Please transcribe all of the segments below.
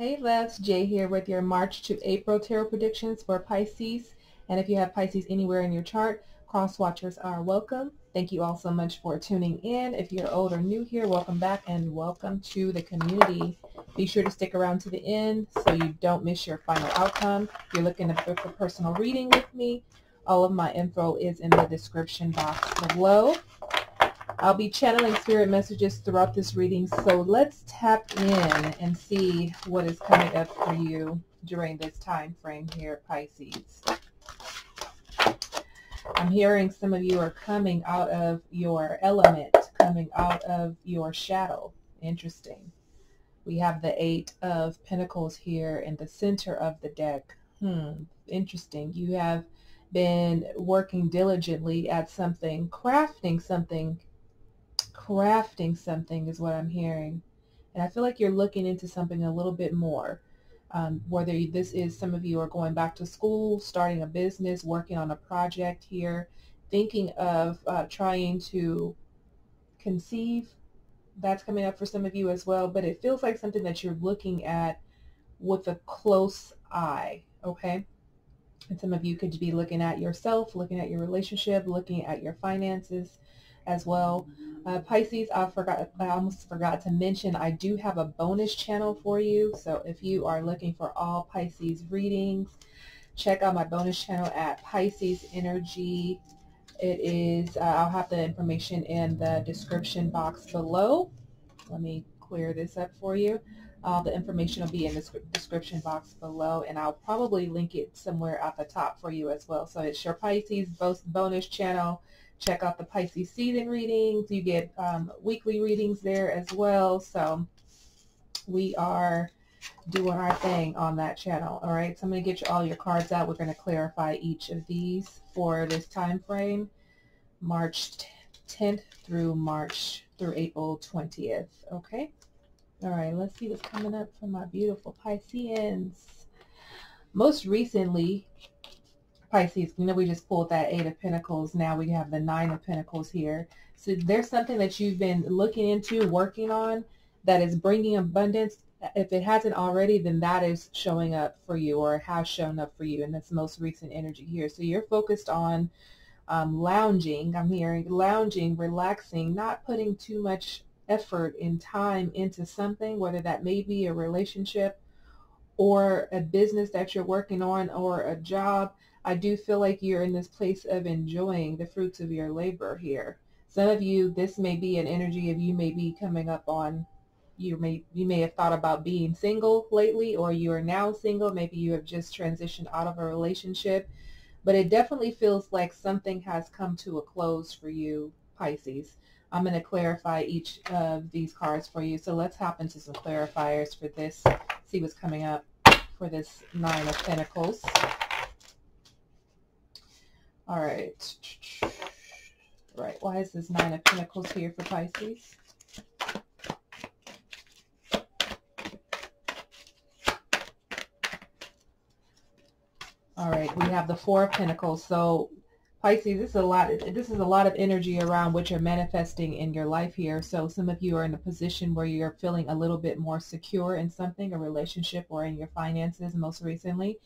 Hey loves, Jay here with your March to April tarot predictions for Pisces. And if you have Pisces anywhere in your chart, cross watchers are welcome. Thank you all so much for tuning in. If you're old or new here, welcome back and welcome to the community. Be sure to stick around to the end so you don't miss your final outcome. If you're looking for a personal reading with me, all of my info is in the description box below. I'll be channeling spirit messages throughout this reading, so let's tap in and see what is coming up for you during this time frame here, Pisces. I'm hearing some of you are coming out of your element, coming out of your shadow. Interesting. We have the Eight of Pentacles here in the center of the deck. Hmm, interesting. You have been working diligently at something, crafting something crafting something is what I'm hearing. And I feel like you're looking into something a little bit more. Um, whether this is some of you are going back to school, starting a business, working on a project here, thinking of uh, trying to conceive. That's coming up for some of you as well. But it feels like something that you're looking at with a close eye. Okay. And some of you could be looking at yourself, looking at your relationship, looking at your finances as well. Uh, Pisces, I forgot, I almost forgot to mention, I do have a bonus channel for you. So if you are looking for all Pisces readings, check out my bonus channel at Pisces InnerG. It is, uh, I'll have the information in the description box below. Let me clear this up for you. All the information will be in the description box below, and I'll probably link it somewhere at the top for you as well. So it's your Pisces bonus channel check out the Pisces season readings. You get um, weekly readings there as well. So we are doing our thing on that channel. All right, so I'm going to get you all your cards out. We're going to clarify each of these for this time frame, March 10th through March through April 20th. Okay. All right, let's see what's coming up for my beautiful Pisceans. Most recently, Pisces, you know, we just pulled that Eight of Pentacles. Now we have the Nine of Pentacles here. So there's something that you've been looking into, working on, that is bringing abundance. If it hasn't already, then that is showing up for you or has shown up for you. And that's most recent energy here. So you're focused on um, lounging. I'm hearing lounging, relaxing, not putting too much effort and time into something, whether that may be a relationship or a business that you're working on or a job I do feel like you're in this place of enjoying the fruits of your labor here. Some of you, this may be an energy of you may be coming up on, you may, you may have thought about being single lately or you are now single. Maybe you have just transitioned out of a relationship. But it definitely feels like something has come to a close for you, Pisces. I'm going to clarify each of these cards for you. So let's hop into some clarifiers for this, see what's coming up for this Nine of Pentacles. All right. Right. Why is this Nine of Pentacles here for Pisces? All right. We have the Four of Pentacles. So Pisces, this is a lot. This is a lot of energy around what you're manifesting in your life here. So some of you are in a position where you're feeling a little bit more secure in something, a relationship, or in your finances. Most recently,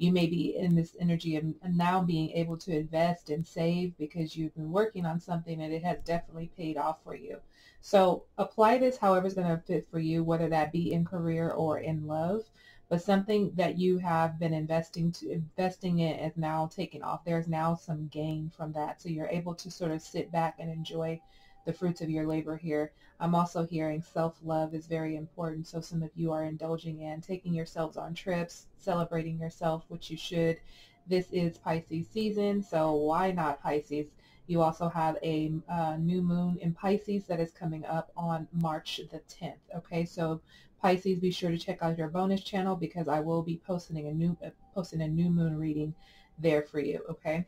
you may be in this energy of now being able to invest and save because you've been working on something and it has definitely paid off for you. So apply this however it's going to fit for you, whether that be in career or in love. But something that you have been investing to investing in is now taking off. There's now some gain from that. So you're able to sort of sit back and enjoy the fruits of your labor here. I'm also hearing self-love is very important. So some of you are indulging in taking yourselves on trips, celebrating yourself, which you should. This is Pisces season, so why not Pisces? You also have a uh, new moon in Pisces that is coming up on March the 10th. Okay, so Pisces, be sure to check out your bonus channel because I will be posting a new uh, posting a new moon reading there for you. Okay.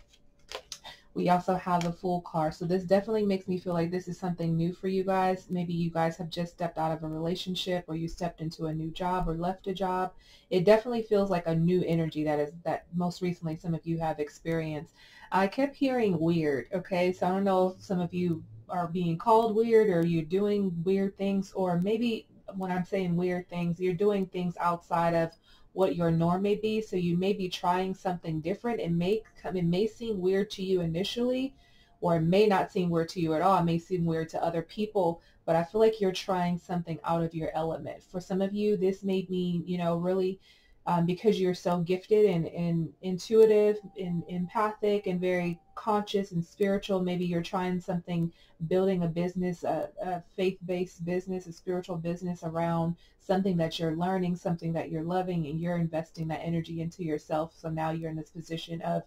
We also have the Fool card. So this definitely makes me feel like this is something new for you guys. Maybe you guys have just stepped out of a relationship or you stepped into a new job or left a job. It definitely feels like a new energy that is that most recently some of you have experienced. I kept hearing weird, okay? So I don't know if some of you are being called weird or you're doing weird things or maybe when I'm saying weird things, you're doing things outside of what your norm may be. So you may be trying something different. It may come, it may seem weird to you initially, or it may not seem weird to you at all. It may seem weird to other people, but I feel like you're trying something out of your element. For some of you, this may mean, you know, really um, because you're so gifted and, and intuitive and empathic and very conscious and spiritual. Maybe you're trying something, building a business, a, a faith-based business, a spiritual business around something that you're learning, something that you're loving, and you're investing that energy into yourself. So now you're in this position of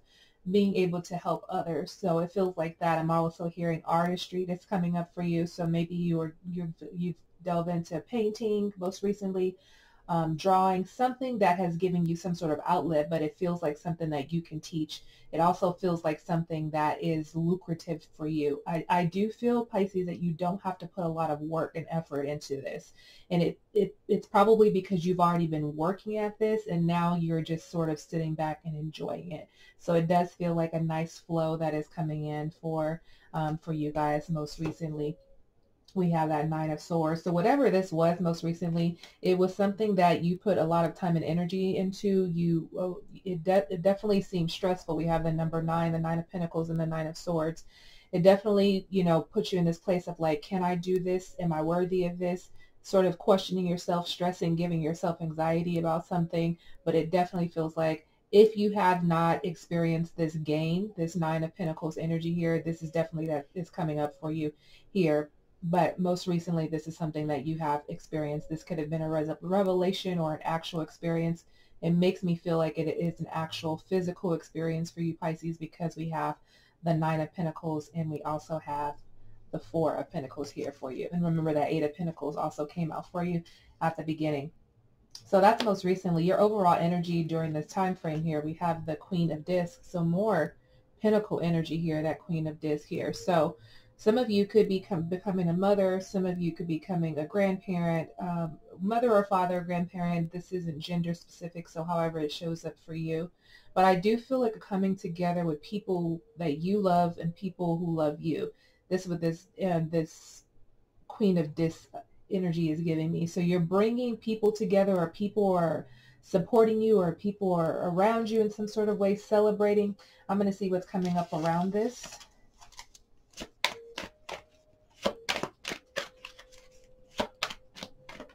being able to help others. So it feels like that. I'm also hearing artistry that's coming up for you. So maybe you are you've you've delved into painting most recently um, drawing, something that has given you some sort of outlet, but it feels like something that you can teach. It also feels like something that is lucrative for you. I, I do feel, Pisces, that you don't have to put a lot of work and effort into this. And it, it it's probably because you've already been working at this and now you're just sort of sitting back and enjoying it. So it does feel like a nice flow that is coming in for um, for you guys most recently we have that nine of swords. So whatever this was most recently, it was something that you put a lot of time and energy into. You, oh, it, de- it definitely seems stressful. We have the number nine, the nine of pentacles, and the nine of swords. It definitely, you know, puts you in this place of like, can I do this? Am I worthy of this? Sort of questioning yourself, stressing, giving yourself anxiety about something. But it definitely feels like if you have not experienced this gain, this nine of pentacles energy here, this is definitely that is coming up for you here but most recently this is something that you have experienced. This could have been a revelation or an actual experience. It makes me feel like it is an actual physical experience for you Pisces because we have the Nine of Pentacles and we also have the Four of Pentacles here for you. And remember that Eight of Pentacles also came out for you at the beginning. So that's most recently. Your overall energy during this time frame here, we have the Queen of Discs. So more Pentacle energy here, that Queen of Discs here. So some of you could be becoming a mother. Some of you could be becoming a grandparent, um, mother or father, grandparent. This isn't gender specific, so however it shows up for you. But I do feel like coming together with people that you love and people who love you. This with this uh, this Queen of Dis energy is giving me. So you're bringing people together, or people are supporting you, or people are around you in some sort of way, celebrating. I'm going to see what's coming up around this.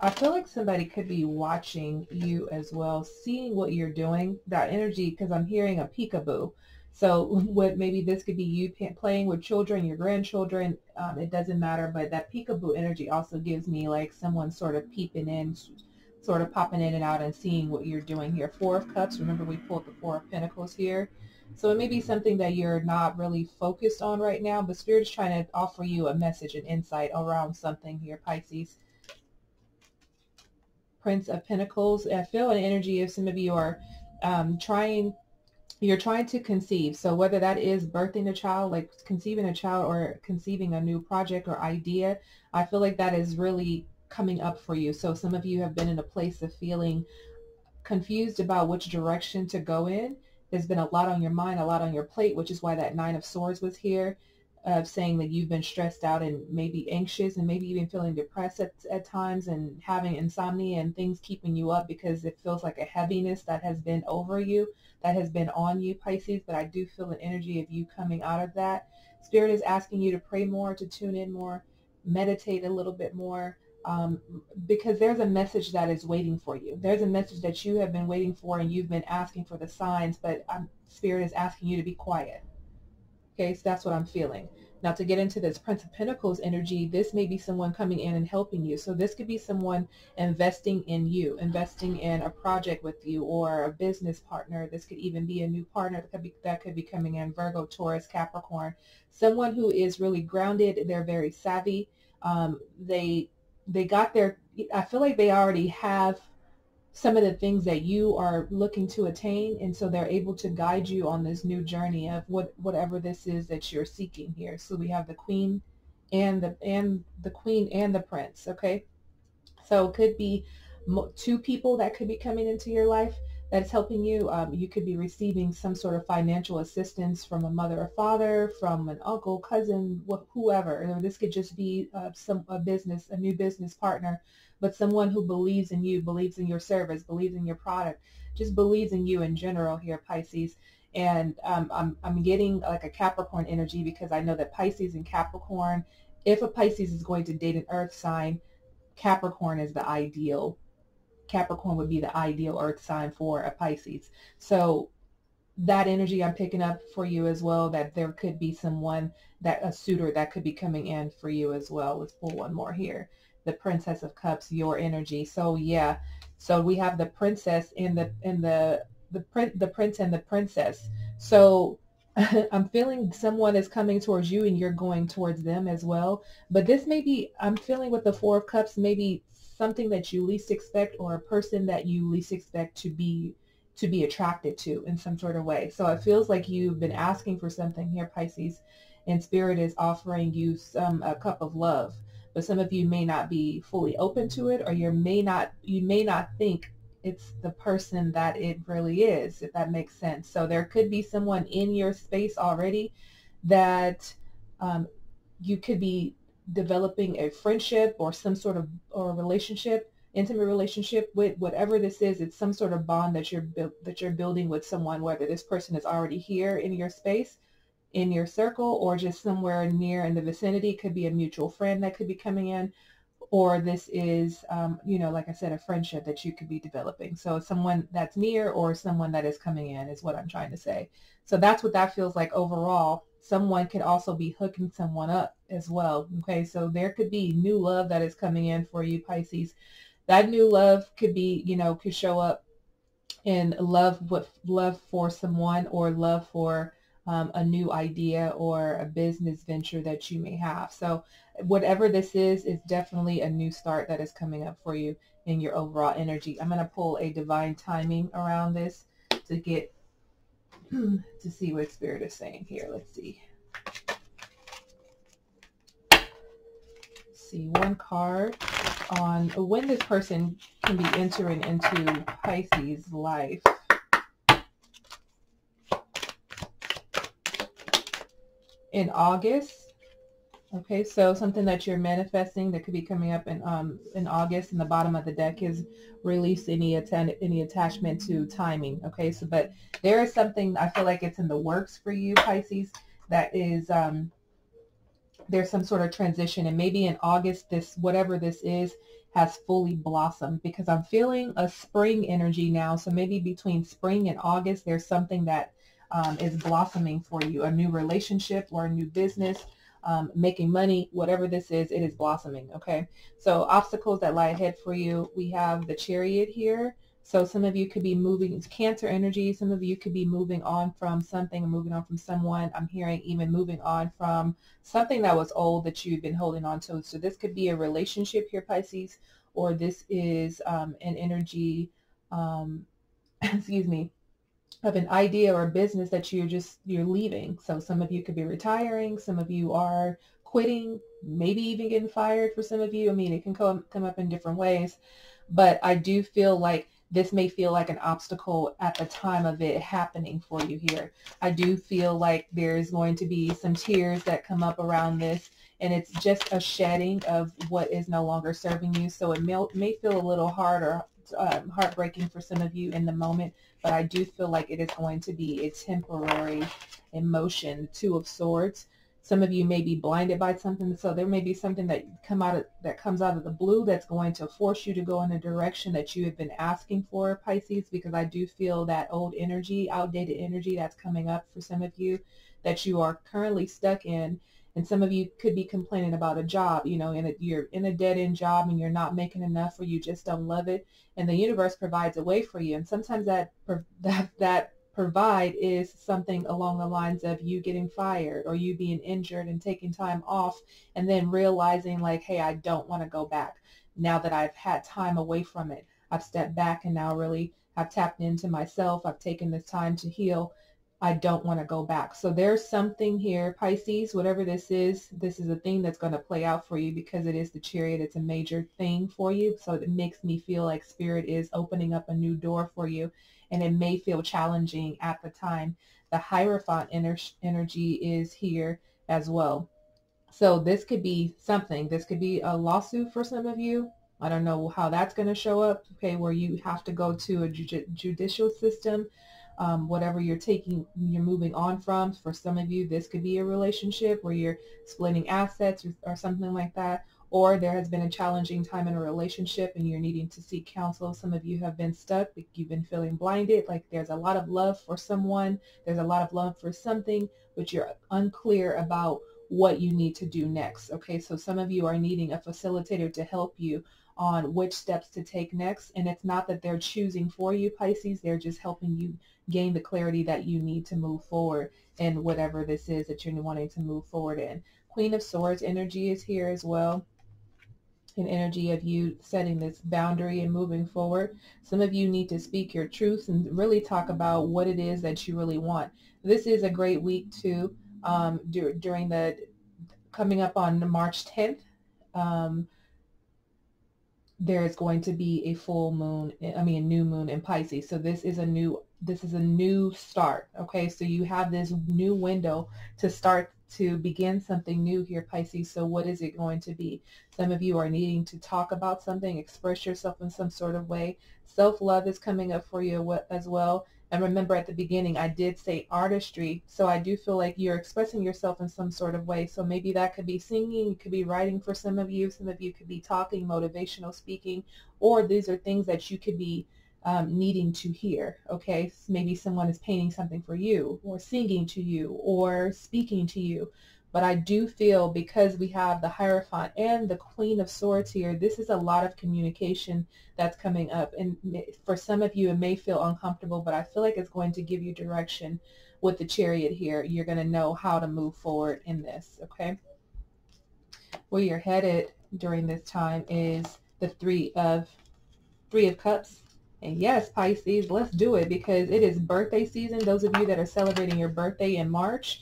I feel like somebody could be watching you as well, seeing what you're doing, that energy, because I'm hearing a peekaboo. So what maybe this could be you playing with children, your grandchildren, um, it doesn't matter, but that peekaboo energy also gives me like someone sort of peeping in, sort of popping in and out and seeing what you're doing here. Four of Cups, remember we pulled the Four of Pentacles here. So it may be something that you're not really focused on right now, but Spirit is trying to offer you a message and insight around something here, Pisces. Prince of Pentacles. I feel an energy of some of you are um, trying, you're trying to conceive. So whether that is birthing a child, like conceiving a child or conceiving a new project or idea, I feel like that is really coming up for you. So some of you have been in a place of feeling confused about which direction to go in. There's been a lot on your mind, a lot on your plate, which is why that Nine of Swords was here of saying that you've been stressed out and maybe anxious and maybe even feeling depressed at, at times and having insomnia and things keeping you up because it feels like a heaviness that has been over you, that has been on you, Pisces. But I do feel an energy of you coming out of that. Spirit is asking you to pray more, to tune in more, meditate a little bit more, um, because there's a message that is waiting for you. There's a message that you have been waiting for and you've been asking for the signs, but um, Spirit is asking you to be quiet Okay, so that's what I'm feeling. Now to get into this Prince of Pentacles energy, this may be someone coming in and helping you. So this could be someone investing in you, investing in a project with you or a business partner. This could even be a new partner that could be, that could be coming in, Virgo, Taurus, Capricorn. Someone who is really grounded. They're very savvy. Um, they, they got their, I feel like they already have some of the things that you are looking to attain and so they're able to guide you on this new journey of what whatever this is that you're seeking here. So we have the queen and the and the queen and the prince okay? So it could be two people that could be coming into your life that's helping you. Um, you could be receiving some sort of financial assistance from a mother or father, from an uncle, cousin, wh- whoever. Or this could just be uh, some a business, a new business partner, but someone who believes in you, believes in your service, believes in your product, just believes in you in general here, Pisces. And um, I'm, I'm getting like a Capricorn energy because I know that Pisces and Capricorn, if a Pisces is going to date an earth sign, Capricorn is the ideal Capricorn would be the ideal earth sign for a Pisces. So that energy I'm picking up for you as well, that there could be someone that a suitor that could be coming in for you as well. Let's pull one more here. The Princess of Cups, your energy. So yeah, so we have the princess and the and the the prince the prince and the princess. So I'm feeling someone is coming towards you and you're going towards them as well. But this may be I'm feeling with the four of cups, maybe something that you least expect or a person that you least expect to be to be attracted to in some sort of way. So it feels like you've been asking for something here, Pisces, and Spirit is offering you some a cup of love. But some of you may not be fully open to it, or you may not you may not think it's the person that it really is, if that makes sense. So there could be someone in your space already that um, you could be developing a friendship or some sort of or relationship, intimate relationship with whatever this is. It's some sort of bond that you're that you're building with someone, whether this person is already here in your space, in your circle, or just somewhere near in the vicinity. It could be a mutual friend that could be coming in, or this is, um, you know, like I said, a friendship that you could be developing. So someone that's near or someone that is coming in is what I'm trying to say. So that's what that feels like overall someone could also be hooking someone up as well. Okay, so there could be new love that is coming in for you, Pisces. That new love could be, you know, could show up in love with love for someone or love for um, a new idea or a business venture that you may have. So whatever this is, is definitely a new start that is coming up for you in your overall energy. I'm going to pull a divine timing around this to get to see what Spirit is saying here. Let's see. See one card on when this person can be entering into Pisces life. In August, Okay, so something that you're manifesting that could be coming up in um in August in the bottom of the deck is release any atten- any attachment to timing. Okay, so but there is something I feel like it's in the works for you, Pisces, that is um there's some sort of transition and maybe in August this whatever this is has fully blossomed because I'm feeling a spring energy now. So maybe between spring and August there's something that um, is blossoming for you, a new relationship or a new business um, making money, whatever this is, it is blossoming. Okay. So obstacles that lie ahead for you. We have the chariot here. So some of you could be moving, cancer energy. Some of you could be moving on from something, moving on from someone. I'm hearing even moving on from something that was old that you've been holding on to. So this could be a relationship here, Pisces, or this is um, an energy, um, excuse me, of an idea or a business that you're just you're leaving. So some of you could be retiring, some of you are quitting, maybe even getting fired for some of you. I mean, it can come come up in different ways, but I do feel like this may feel like an obstacle at the time of it happening for you here. I do feel like there's going to be some tears that come up around this and it's just a shedding of what is no longer serving you. So it may, may feel a little hard or um, heartbreaking for some of you in the moment, but I do feel like it is going to be a temporary emotion, two of swords. Some of you may be blinded by something, so there may be something that come out of, that comes out of the blue that's going to force you to go in a direction that you have been asking for, Pisces, because I do feel that old energy, outdated energy that's coming up for some of you that you are currently stuck in and some of you could be complaining about a job, you know, and you're in a dead end job and you're not making enough or you just don't love it. And the universe provides a way for you. And sometimes that, that, that provide is something along the lines of you getting fired or you being injured and taking time off and then realizing like, hey, I don't want to go back now that I've had time away from it. I've stepped back and now really I've tapped into myself. I've taken this time to heal I don't want to go back. So there's something here, Pisces, whatever this is, this is a thing that's going to play out for you because it is the chariot. It's a major thing for you. So it makes me feel like spirit is opening up a new door for you and it may feel challenging at the time. The Hierophant ener- energy is here as well. So this could be something. This could be a lawsuit for some of you. I don't know how that's going to show up, okay, where you have to go to a ju- judicial system um, whatever you're taking, you're moving on from. For some of you, this could be a relationship where you're splitting assets or, or something like that. Or there has been a challenging time in a relationship and you're needing to seek counsel. Some of you have been stuck. You've been feeling blinded. Like there's a lot of love for someone. There's a lot of love for something, but you're unclear about what you need to do next. Okay, so some of you are needing a facilitator to help you on which steps to take next. And it's not that they're choosing for you, Pisces. They're just helping you gain the clarity that you need to move forward in whatever this is that you're wanting to move forward in. Queen of Swords energy is here as well. An energy of you setting this boundary and moving forward. Some of you need to speak your truth and really talk about what it is that you really want. This is a great week too um, during the coming up on March 10th. Um, there is going to be a full moon, I mean a new moon in Pisces. So this is a new this is a new start. Okay, so you have this new window to start to begin something new here, Pisces. So what is it going to be? Some of you are needing to talk about something, express yourself in some sort of way. Self-love is coming up for you as well. And remember at the beginning, I did say artistry. So I do feel like you're expressing yourself in some sort of way. So maybe that could be singing, it could be writing for some of you. Some of you could be talking, motivational speaking, or these are things that you could be um, needing to hear. Okay, maybe someone is painting something for you or singing to you or speaking to you. But I do feel because we have the Hierophant and the Queen of Swords here, this is a lot of communication that's coming up. And for some of you, it may feel uncomfortable, but I feel like it's going to give you direction with the Chariot here. You're going to know how to move forward in this, okay? Where you're headed during this time is the Three of Three of Cups and yes, Pisces, let's do it because it is birthday season. Those of you that are celebrating your birthday in March,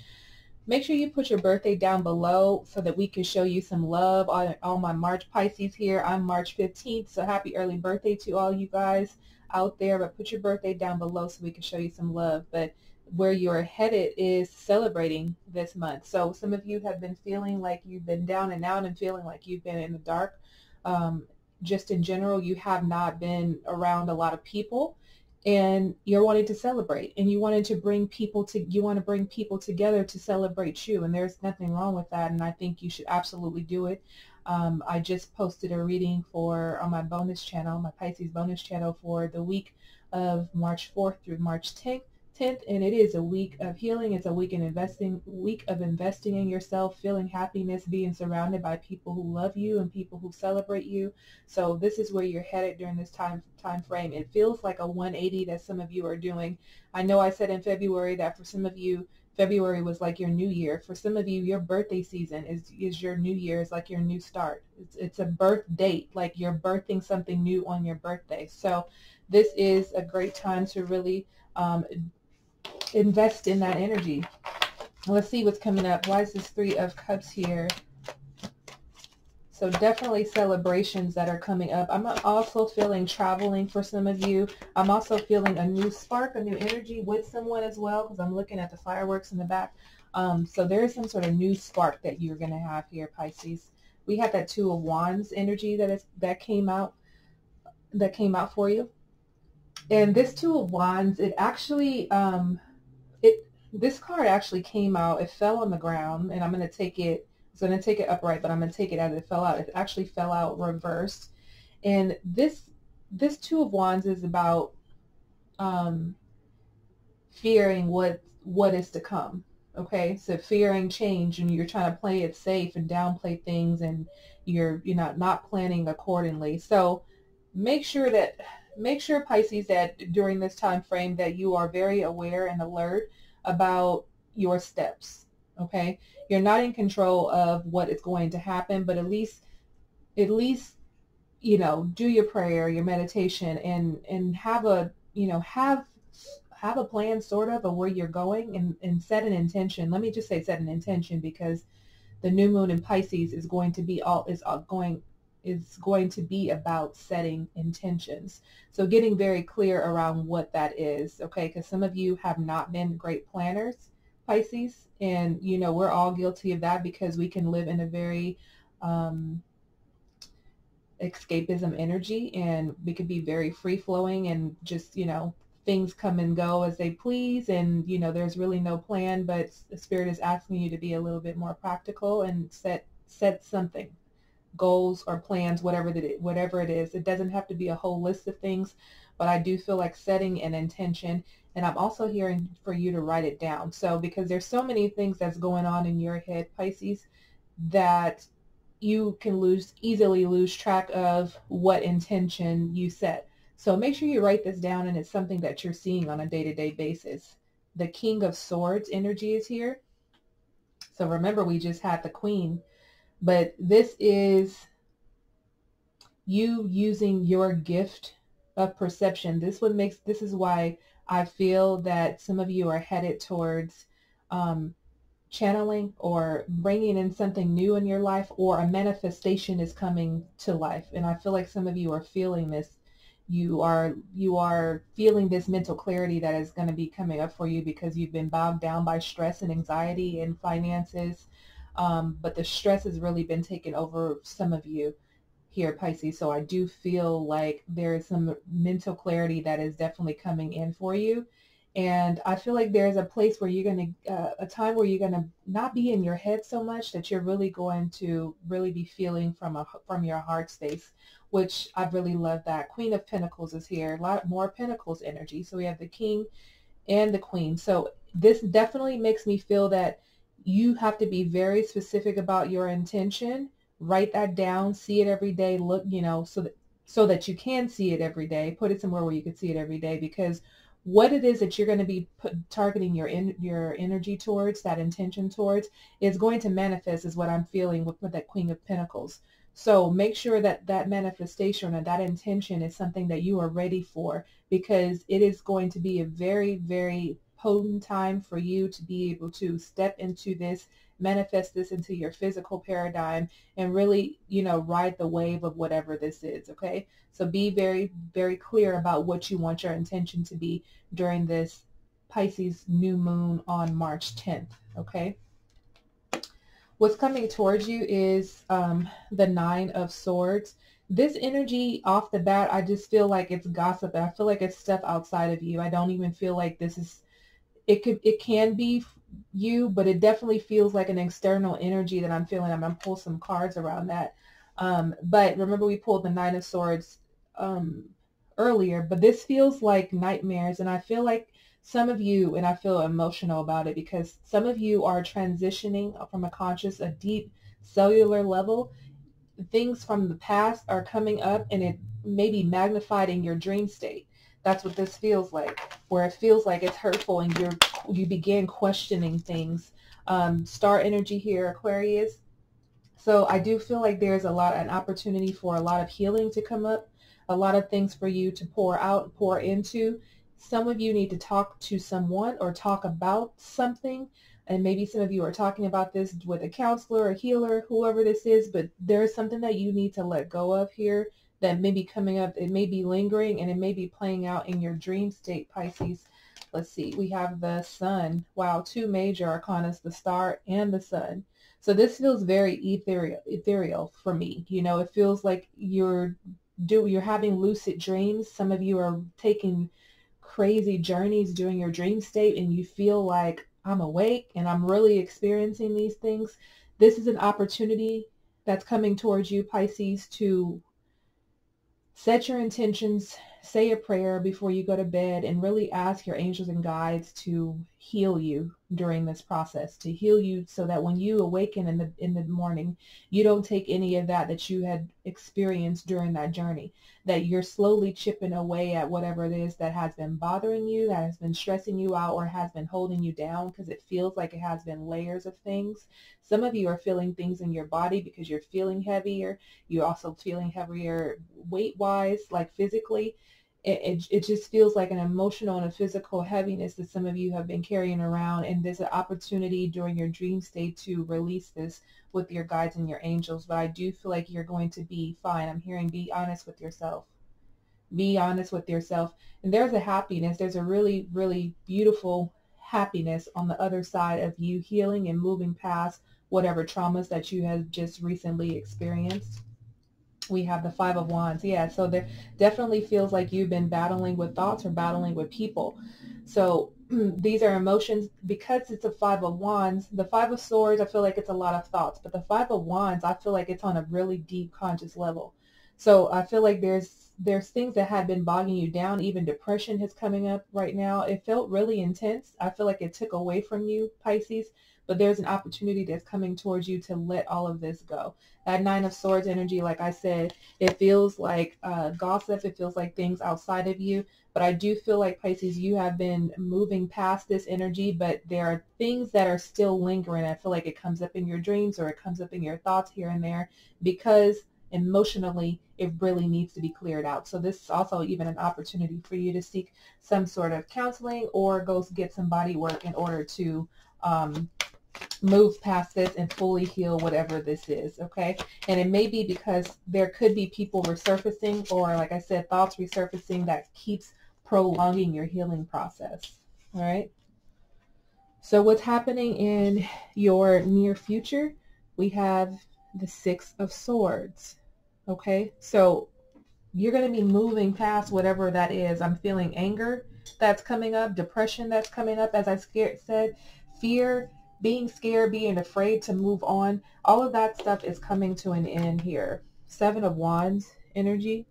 make sure you put your birthday down below so that we can show you some love. All, all my March Pisces here. I'm March 15th, so happy early birthday to all you guys out there. But put your birthday down below so we can show you some love. But where you're headed is celebrating this month. So some of you have been feeling like you've been down and out and feeling like you've been in the dark. Um, just in general, you have not been around a lot of people and you're wanting to celebrate and you wanted to bring people to you want to bring people together to celebrate you and there's nothing wrong with that and I think you should absolutely do it. Um, I just posted a reading for on my bonus channel, my Pisces bonus channel for the week of March 4th through March 10th 10th and it is a week of healing it's a week in investing week of investing in yourself feeling happiness being surrounded by people who love you and people who celebrate you so this is where you're headed during this time time frame it feels like a 180 that some of you are doing i know i said in february that for some of you February was like your new year. For some of you, your birthday season is, is your new year, is like your new start. It's, it's a birth date, like you're birthing something new on your birthday. So this is a great time to really um, invest in that energy. Let's see what's coming up. Why is this Three of Cups here? So definitely celebrations that are coming up. I'm also feeling traveling for some of you. I'm also feeling a new spark, a new energy with someone as well because I'm looking at the fireworks in the back. Um, so there is some sort of new spark that you're going to have here, Pisces. We had that Two of Wands energy that is that came out that came out for you. And this Two of Wands, it actually um, it this card actually came out. It fell on the ground, and I'm going to take it. So I'm going to take it upright, but I'm going to take it as it fell out. It actually fell out reversed, and this this Two of Wands is about um, fearing what what is to come. Okay, so fearing change, and you're trying to play it safe and downplay things, and you're you're not not planning accordingly. So make sure that make sure Pisces that during this time frame that you are very aware and alert about your steps. Okay, you're not in control of what is going to happen, but at least at least you know do your prayer, your meditation, and and have a you know have have a plan sort of of where you're going and, and set an intention. Let me just say set an intention because the new moon in Pisces is going to be all is all going is going to be about setting intentions. So getting very clear around what that is, okay? Because some of you have not been great planners, Pisces, and you know we're all guilty of that because we can live in a very um, escapism energy and we can be very free flowing and just you know things come and go as they please and you know there's really no plan but the spirit is asking you to be a little bit more practical and set set something goals or plans whatever that whatever it is it doesn't have to be a whole list of things but I do feel like setting an intention and I'm also hearing for you to write it down so because there's so many things that's going on in your head Pisces that you can lose easily lose track of what intention you set. So make sure you write this down and it's something that you're seeing on a day-to-day basis. The King of Swords energy is here. So remember we just had the Queen, but this is you using your gift of perception. This one makes, this is why I feel that some of you are headed towards um, channeling or bringing in something new in your life or a manifestation is coming to life. And i feel like some of you are feeling this. You are you are feeling this mental clarity that is going to be coming up for you because you've been bogged down by stress and anxiety and finances um, but the stress has really been taking over some of you here Pisces so I do feel like there is some mental clarity that is definitely coming in for you and I feel like there's a place where you're going to, uh, a time where you're going to not be in your head so much that you're really going to really be feeling from a, from your heart space, which I really love that. Queen of Pentacles is here, a lot more Pentacles energy. So we have the King and the Queen. So this definitely makes me feel that you have to be very specific about your intention. Write that down, see it every day, look, you know, so that, so that you can see it every day. Put it somewhere where you can see it every day because what it is that you're going to be put, targeting your in, your energy towards, that intention towards, is going to manifest is what I'm feeling with, with that Queen of Pentacles. So make sure that that manifestation or that intention is something that you are ready for because it is going to be a very, very potent time for you to be able to step into this manifest this into your physical paradigm and really, you know, ride the wave of whatever this is, okay? So be very, very clear about what you want your intention to be during this Pisces new moon on March 10th, okay? What's coming towards you is um, the Nine of Swords. This energy off the bat, I just feel like it's gossip. I feel like it's stuff outside of you. I don't even feel like this is, it could, it can be you, but it definitely feels like an external energy that I'm feeling. I'm to pull some cards around that. Um, but remember we pulled the Nine of Swords um, earlier, but this feels like nightmares. And I feel like some of you, and I feel emotional about it because some of you are transitioning from a conscious, a deep cellular level. Things from the past are coming up and it may be magnified in your dream state. That's what this feels like, where it feels like it's hurtful and you're you begin questioning things. Um, star energy here, Aquarius. So I do feel like there's a lot, an opportunity for a lot of healing to come up, a lot of things for you to pour out, pour into. Some of you need to talk to someone or talk about something. And maybe some of you are talking about this with a counselor, a healer, whoever this is, but there's something that you need to let go of here that may be coming up. It may be lingering and it may be playing out in your dream state, Pisces. Let's see, we have the sun. Wow, two major arcanas, the star and the sun. So this feels very ethereal, ethereal for me. You know, it feels like you're do you're having lucid dreams. Some of you are taking crazy journeys during your dream state and you feel like I'm awake and I'm really experiencing these things. This is an opportunity that's coming towards you, Pisces, to set your intentions say a prayer before you go to bed and really ask your angels and guides to heal you during this process, to heal you so that when you awaken in the in the morning, you don't take any of that that you had experienced during that journey, that you're slowly chipping away at whatever it is that has been bothering you, that has been stressing you out or has been holding you down because it feels like it has been layers of things. Some of you are feeling things in your body because you're feeling heavier. You're also feeling heavier weight-wise, like physically it, it, it just feels like an emotional and a physical heaviness that some of you have been carrying around and there's an opportunity during your dream state to release this with your guides and your angels. But i do feel like you're going to be fine. I'm hearing be honest with yourself. Be honest with yourself. And there's a happiness. There's a really really beautiful happiness on the other side of you healing and moving past whatever traumas that you have just recently experienced we have the five of wands. Yeah so there definitely feels like you've been battling with thoughts or battling with people. So these are emotions. Because it's a five of wands the five of swords i feel like it's a lot of thoughts but the five of wands i feel like it's on a really deep conscious level. So i feel like there's there's things that have been bogging you down. Even depression is coming up right now. It felt really intense. I feel like it took away from you pisces but there's an opportunity that's coming towards you to let all of this go. That Nine of Swords energy, like I said, it feels like uh, gossip. It feels like things outside of you. But I do feel like, Pisces, you have been moving past this energy, but there are things that are still lingering. I feel like it comes up in your dreams or it comes up in your thoughts here and there because emotionally it really needs to be cleared out. So this is also even an opportunity for you to seek some sort of counseling or go get some body work in order to um, move past this and fully heal whatever this is, okay? And it may be because there could be people resurfacing or, like I said, thoughts resurfacing that keeps prolonging your healing process, all right? So what's happening in your near future? We have the Six of Swords, okay? So you're going to be moving past whatever that is. I'm feeling anger that's coming up, depression that's coming up, as I said, fear, being scared, being afraid to move on, all of that stuff is coming to an end here. Seven of Wands energy.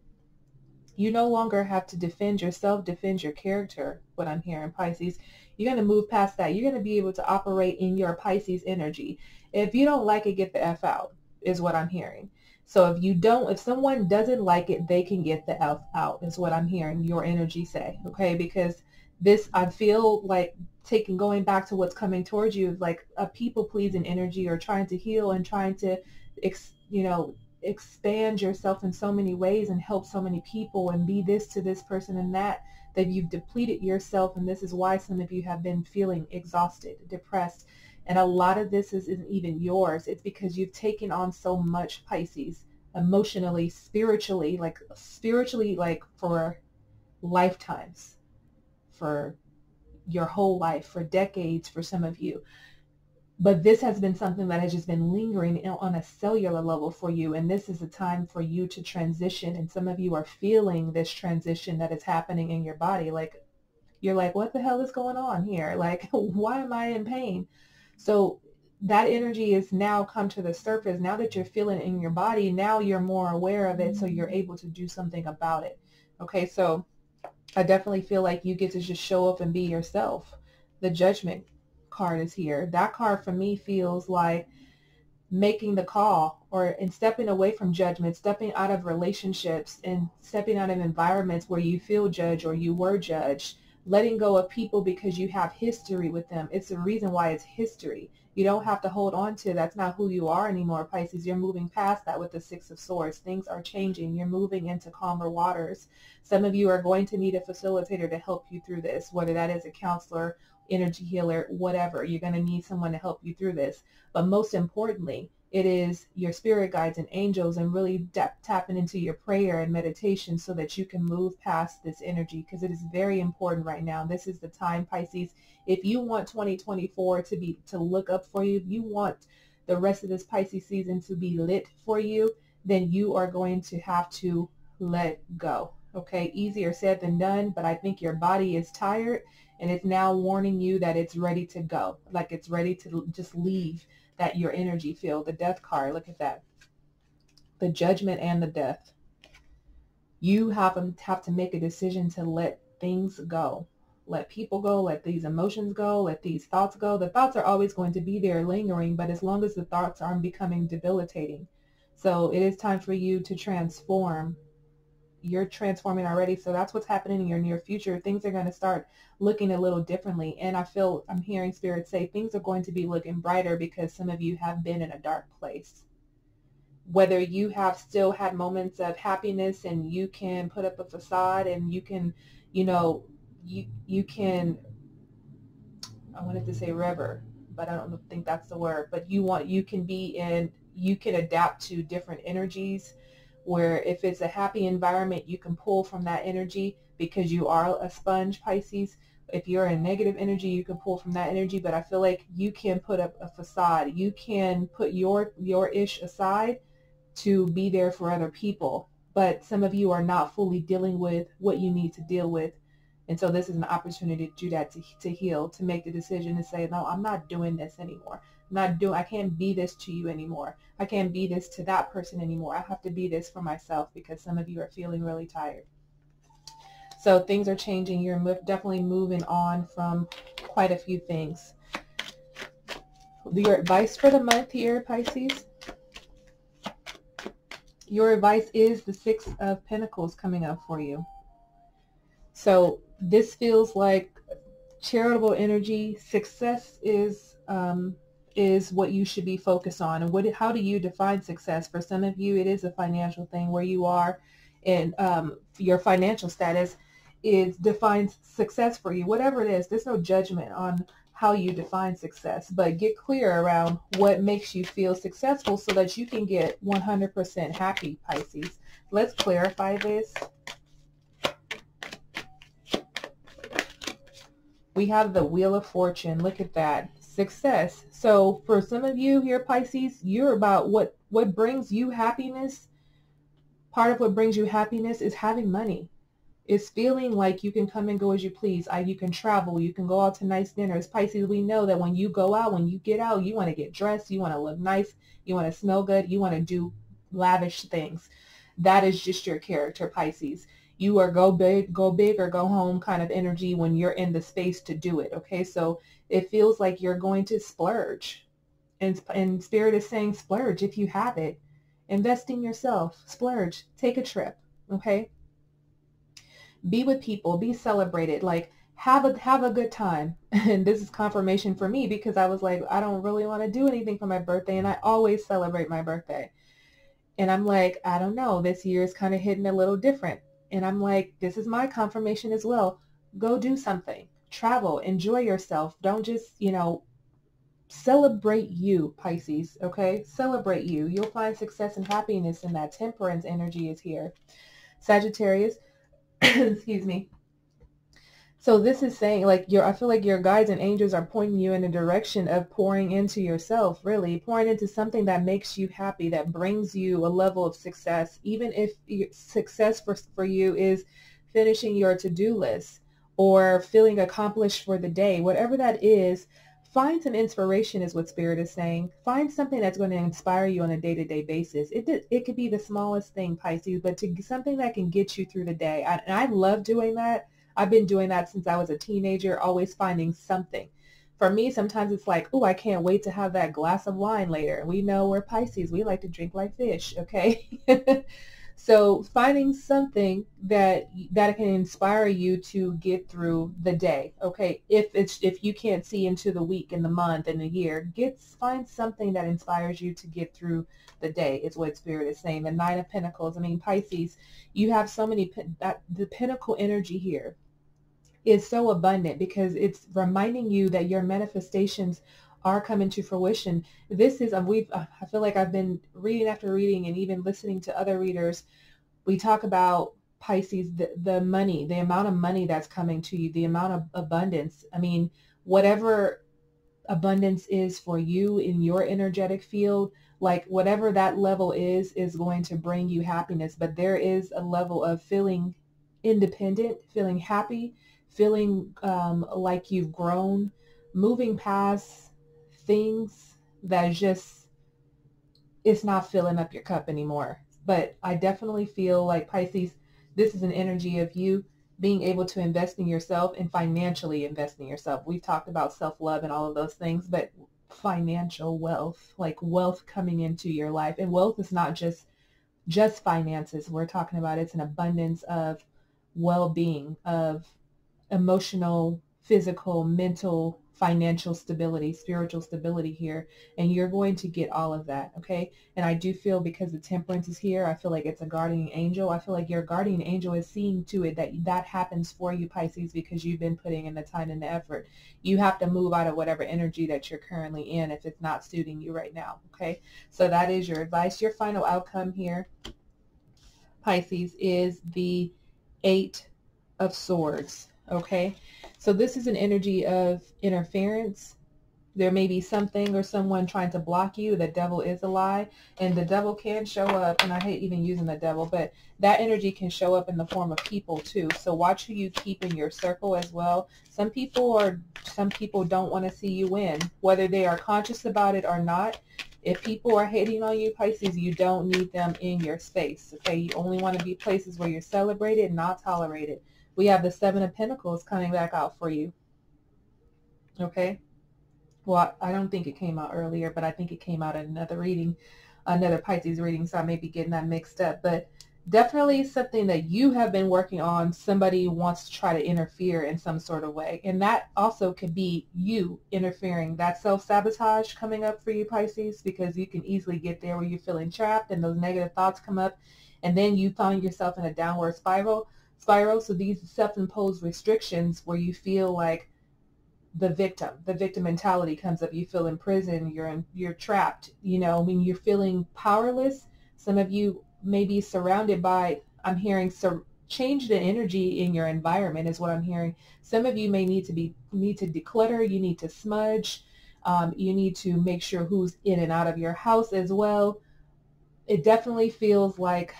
You no longer have to defend yourself, defend your character, what I'm hearing, Pisces. You're going to move past that. You're going to be able to operate in your Pisces energy. If you don't like it, get the F out, is what I'm hearing. So if you don't, if someone doesn't like it, they can get the F out, is what I'm hearing your energy say, okay? Because this, I feel like taking going back to what's coming towards you like a people pleasing energy or trying to heal and trying to ex, you know expand yourself in so many ways and help so many people and be this to this person and that that you've depleted yourself and this is why some of you have been feeling exhausted depressed. And a lot of this is, isn't even yours. It's because you've taken on so much pisces emotionally spiritually like spiritually like for lifetimes for your whole life, for decades for some of you. But this has been something that has just been lingering on a cellular level for you. And this is a time for you to transition. And some of you are feeling this transition that is happening in your body. Like, you're like, what the hell is going on here? Like, why am I in pain? So that energy is now come to the surface. Now that you're feeling it in your body, now you're more aware of it. So mm-hmm. you're able to do something about it. Okay, so I definitely feel like you get to just show up and be yourself. The judgment card is here. That card for me feels like making the call or in stepping away from judgment, stepping out of relationships and stepping out of environments where you feel judged or you were judged, letting go of people because you have history with them. It's the reason why it's history. You don't have to hold on to that's not who you are anymore, Pisces. You're moving past that with the Six of Swords. Things are changing. You're moving into calmer waters. Some of you are going to need a facilitator to help you through this, whether that is a counselor, energy healer, whatever. You're going to need someone to help you through this. But most importantly, it is your spirit guides and angels and really tapping into your prayer and meditation so that you can move past this energy because it is very important right now. This is the time, Pisces. If you want 2024 to be to look up for you, if you want the rest of this Pisces season to be lit for you, then you are going to have to let go. Okay, easier said than done, but I think your body is tired and it's now warning you that it's ready to go, like it's ready to just leave that your energy field, the death card, look at that. The judgment and the death. You have, have to make a decision to let things go. Let people go, let these emotions go, let these thoughts go. The thoughts are always going to be there lingering, but as long as the thoughts aren't becoming debilitating. So it is time for you to transform you're transforming already. So that's what's happening in your near future. Things are going to start looking a little differently. And I feel I'm hearing spirit say things are going to be looking brighter because some of you have been in a dark place. whether you have still had moments of happiness and you can put up a facade and you can, you know, you you can I wanted to say river, but I don't think that's the word, but you want you can be in you can adapt to different energies where if it's a happy environment, you can pull from that energy because you are a sponge, Pisces. If you're in negative energy, you can pull from that energy, but I feel like you can put up a facade. You can put your your ish aside to be there for other people. But some of you are not fully dealing with what you need to deal with. And so this is an opportunity to do that, to, to heal, to make the decision to say, no, I'm not doing this anymore. Not doing, I can't be this to you anymore. I can't be this to that person anymore. I have to be this for myself because some of you are feeling really tired. So things are changing. You're definitely moving on from quite a few things. Your advice for the month here, Pisces. Your advice is the Six of Pentacles coming up for you. So this feels like charitable energy. Success is um, is what you should be focused on. And what, how do you define success? For some of you, it is a financial thing where you are and um, your financial status is defines success for you, whatever it is. There's no judgment on how you define success, but get clear around what makes you feel successful so that you can get 100% happy, Pisces. Let's clarify this. We have the Wheel of Fortune. Look at that success. So for some of you here, Pisces, you're about what, what brings you happiness. Part of what brings you happiness is having money. It's feeling like you can come and go as you please. I, you can travel. You can go out to nice dinners. Pisces, we know that when you go out, when you get out, you want to get dressed. You want to look nice. You want to smell good. You want to do lavish things. That is just your character, Pisces you are go big, go big or go home kind of energy when you're in the space to do it. Okay, so it feels like you're going to splurge. And, and Spirit is saying splurge if you have it. Invest in yourself. Splurge. Take a trip. Okay? Be with people. Be celebrated. Like, have a have a good time. And this is confirmation for me because I was like, I don't really want to do anything for my birthday and I always celebrate my birthday. And I'm like, I don't know, this year is kind of hitting a little different. And I'm like, this is my confirmation as well. Go do something travel, enjoy yourself. Don't just, you know, celebrate you, Pisces, okay? Celebrate you. You'll find success and happiness in that. Temperance energy is here. Sagittarius, excuse me. So this is saying like your I feel like your guides and angels are pointing you in a direction of pouring into yourself, really, pouring into something that makes you happy, that brings you a level of success, even if success for, for you is finishing your to-do list or feeling accomplished for the day, whatever that is, find some inspiration is what spirit is saying. Find something that's going to inspire you on a day-to-day basis. It, it could be the smallest thing, Pisces, but to something that can get you through the day. I, and I love doing that. I've been doing that since I was a teenager, always finding something. For me, sometimes it's like, oh, I can't wait to have that glass of wine later. We know we're Pisces. We like to drink like fish, okay? So finding something that that can inspire you to get through the day. Okay, if it's if you can't see into the week and the month and the year, get find something that inspires you to get through the day. Is what Spirit is saying. The Nine of Pentacles. I mean Pisces, you have so many that the pentacle energy here is so abundant because it's reminding you that your manifestations are coming to fruition. This is, we've, uh, I feel like I've been reading after reading and even listening to other readers. We talk about Pisces, the, the money, the amount of money that's coming to you, the amount of abundance. I mean, whatever abundance is for you in your energetic field, like whatever that level is, is going to bring you happiness. But there is a level of feeling independent, feeling happy, feeling um, like you've grown, moving past things that just it's not filling up your cup anymore. But I definitely feel like Pisces, this is an energy of you being able to invest in yourself and financially invest in yourself. We've talked about self-love and all of those things, but financial wealth, like wealth coming into your life. And wealth is not just just finances. We're talking about it's an abundance of well-being, of emotional, physical, mental financial stability, spiritual stability here, and you're going to get all of that, okay? And I do feel because the temperance is here, I feel like it's a guardian angel. I feel like your guardian angel is seeing to it that that happens for you, Pisces, because you've been putting in the time and the effort. You have to move out of whatever energy that you're currently in if it's not suiting you right now, okay? So that is your advice. Your final outcome here, Pisces, is the Eight of Swords, okay? So this is an energy of interference. There may be something or someone trying to block you. The devil is a lie. And the devil can show up, and I hate even using the devil, but that energy can show up in the form of people too. So watch who you keep in your circle as well. Some people are some people don't want to see you win, whether they are conscious about it or not. If people are hating on you, Pisces, you don't need them in your space. Okay, you only want to be places where you're celebrated, not tolerated we have the Seven of Pentacles coming back out for you. Okay? Well, I don't think it came out earlier, but I think it came out in another reading, another Pisces reading, so I may be getting that mixed up. But definitely something that you have been working on. Somebody wants to try to interfere in some sort of way. And that also could be you interfering. That self-sabotage coming up for you, Pisces, because you can easily get there where you're feeling trapped and those negative thoughts come up. And then you find yourself in a downward spiral spiral. So these self-imposed restrictions where you feel like the victim, the victim mentality comes up. You feel in prison, you're in, you're trapped. You know, when you're feeling powerless, some of you may be surrounded by. I'm hearing sur- change the energy in your environment is what I'm hearing. Some of you may need to be need to declutter. You need to smudge. Um, you need to make sure who's in and out of your house as well. It definitely feels like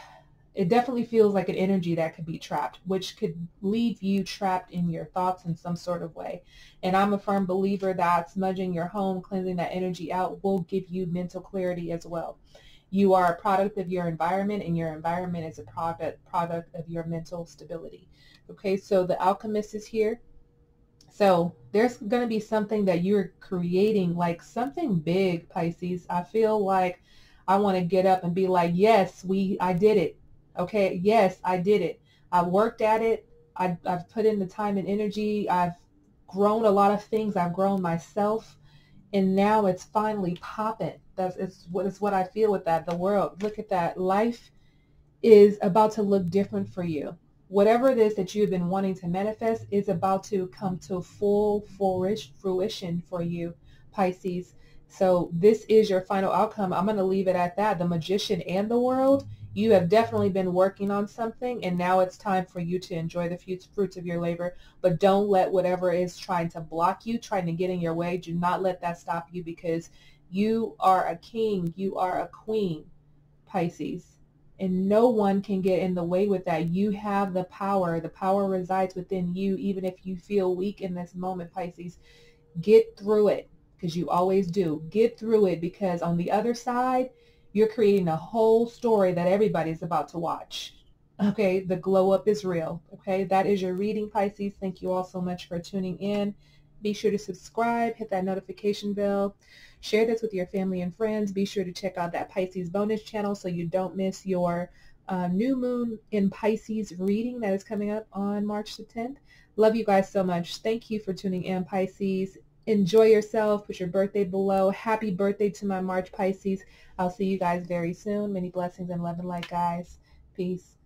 it definitely feels like an energy that could be trapped, which could leave you trapped in your thoughts in some sort of way. And I'm a firm believer that smudging your home, cleansing that energy out will give you mental clarity as well. You are a product of your environment and your environment is a product, product of your mental stability. Okay, so the alchemist is here. So there's going to be something that you're creating, like something big, Pisces. I feel like I want to get up and be like, yes, we, I did it Okay, yes, I did it. I worked at it. I, I've put in the time and energy. I've grown a lot of things. I've grown myself. And now it's finally popping. That's it's what is what I feel with that. The world, look at that. Life is about to look different for you. Whatever it is that you've been wanting to manifest is about to come to full fruition for you, Pisces. So this is your final outcome. I'm going to leave it at that. The magician and the world you have definitely been working on something and now it's time for you to enjoy the fruits of your labor. But don't let whatever is trying to block you, trying to get in your way, do not let that stop you because you are a king, you are a queen, Pisces. And no one can get in the way with that. You have the power. The power resides within you, even if you feel weak in this moment, Pisces. Get through it because you always do. Get through it because on the other side, you're creating a whole story that everybody's about to watch. Okay, the glow up is real. Okay, that is your reading, Pisces. Thank you all so much for tuning in. Be sure to subscribe, hit that notification bell, share this with your family and friends. Be sure to check out that Pisces bonus channel so you don't miss your uh, new moon in Pisces reading that is coming up on March the 10th. Love you guys so much. Thank you for tuning in, Pisces. Enjoy yourself. Put your birthday below. Happy birthday to my March Pisces. I'll see you guys very soon. Many blessings and love and light, guys. Peace.